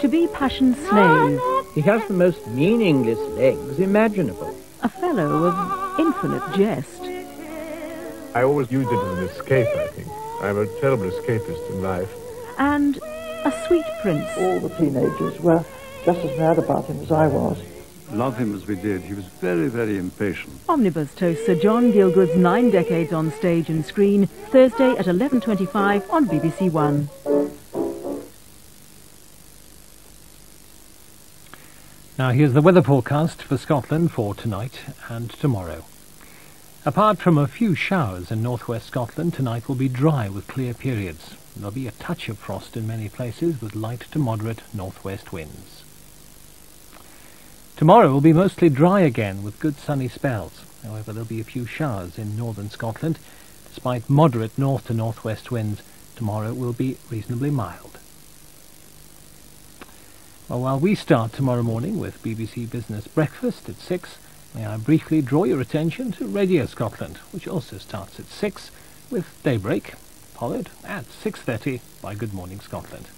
To be Passion's slave, He has the most meaningless legs imaginable. a fellow of infinite jest. I always used it as an escape, I think. I'm a terrible escapist in life. And a sweet prince. All the teenagers were just as mad about him as I was. Love him as we did. He was very, very impatient. Omnibus toasts Sir John Gielgud's nine decades on stage and screen, Thursday at 11.25 on BBC One. Now here's the weather forecast for Scotland for tonight and tomorrow. Apart from a few showers in northwest Scotland, tonight will be dry with clear periods. There'll be a touch of frost in many places with light to moderate northwest winds. Tomorrow will be mostly dry again with good sunny spells. However, there'll be a few showers in northern Scotland. Despite moderate north to northwest winds, tomorrow will be reasonably mild. Well, while we start tomorrow morning with BBC Business Breakfast at 6, may I briefly draw your attention to Radio Scotland, which also starts at 6 with Daybreak, followed at 6.30 by Good Morning Scotland.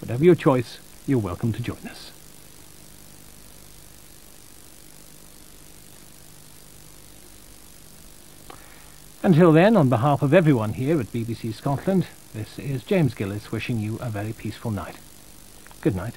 Whatever your choice, you're welcome to join us. Until then, on behalf of everyone here at BBC Scotland, this is James Gillis wishing you a very peaceful night. Good night.